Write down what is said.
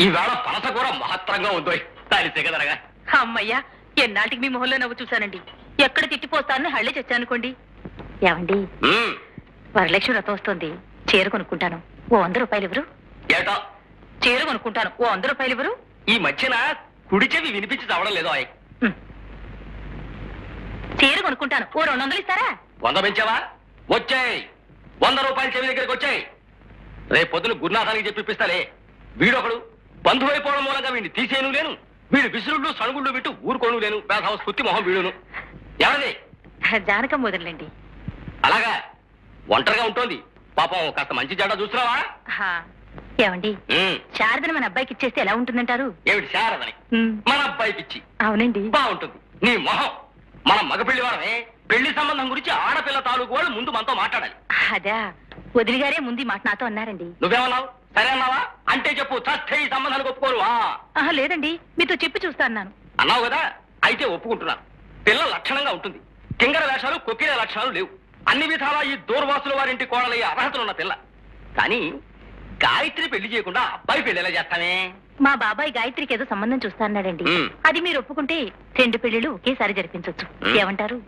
ఈవేళ పనస కూర మహత్తరంగా ఉందో దాని సిగదరగా అమ్మయ్యా ఎన్నాటికి మీ మొహంలో నవ్వు చూశానండి. ఎక్కడ తిట్టిపోస్తానని హళ్ళే చచ్చానుకోండి. ఏమండి? వరలక్ష్మి రథం వస్తుంది. చీర కొనుక్కుంటాను. ఓ వంద రూపాయలు ఎవరు ఏటో? చీర కొనుక్కుంటాను. ఓ వంద రూపాయలు ఎవరు ఈ మధ్యన కుడి చెవి వినిపించి చవడం లేదో ఆయ్. చీర కొనుక్కుంటాను. ఓ రెండు వందలు ఇస్తారా? వంద పెంచావా? వచ్చాయి. వంద రూపాయల చెవి దగ్గరికి వచ్చాయి. రేపు పొద్దున గురునాథానికి చెప్పి ఇప్పిస్తాలే. వీడొకడు. బంధువు అయిపోవడం మూలంగా వీడిని తీసేను లేను. వీడు విసురుళ్ళు సణుగుళ్ళు విట్టు ఊరుకోను లేను. వేధవ స్ఫూర్తి మొహం వీడును. ఎవరిది? జానకం వదిలేండి అలాగా? ఒంటరిగా ఉంటుంది. పాపం కాస్త మంచి జడ చూస్తున్నావా. ఏమండి? శారదని మన అబ్బాయికి ఇచ్చేస్తే ఎలా ఉంటుందంటారు? ఏమిటి శారదని. మన అబ్బాయి పిచ్చి అవునండి. బాగుంటుంది. నీ మొహం. మన మగ పెళ్ళి వారమే పెళ్ళి సంబంధం గురించి ఆడపిల్ల తాలూకు వాళ్ళు ముందు మనతో మాట్లాడాలి. అదా. వదిలి గారే ముందు ఈ మాట నాతో అన్నారండి. నువ్వేమన్నావు? సరే అన్నావా? అంటే చెప్పు చస్తే ఈ సంబంధానికి ఒప్పుకోరువా ఆహా లేదండి. మీతో చెప్పి చూస్తా అన్నాను. అన్నావు కదా? అయితే ఒప్పుకుంటున్నాను. పిల్ల లక్షణంగా ఉంటుంది. కింగర వేషాలు కొక్కిరే లక్షణాలు లేవు. అన్ని విధాలా ఈ దూర్వాసుల వారింటి కోడలయ్యే అర్హతలున్న పిల్ల. కానీ గాయత్రి పెళ్ళి చేయకుండా అబ్బాయి పెళ్ళి ఎలా చేస్తానే మా బాబాయ్ గాయత్రికి ఏదో సంబంధం చూస్తా అన్నాడండి. అది మీరు ఒప్పుకుంటే రెండు పెళ్ళిళ్ళు ఒకేసారి జరిపించవచ్చు. ఏమంటారు?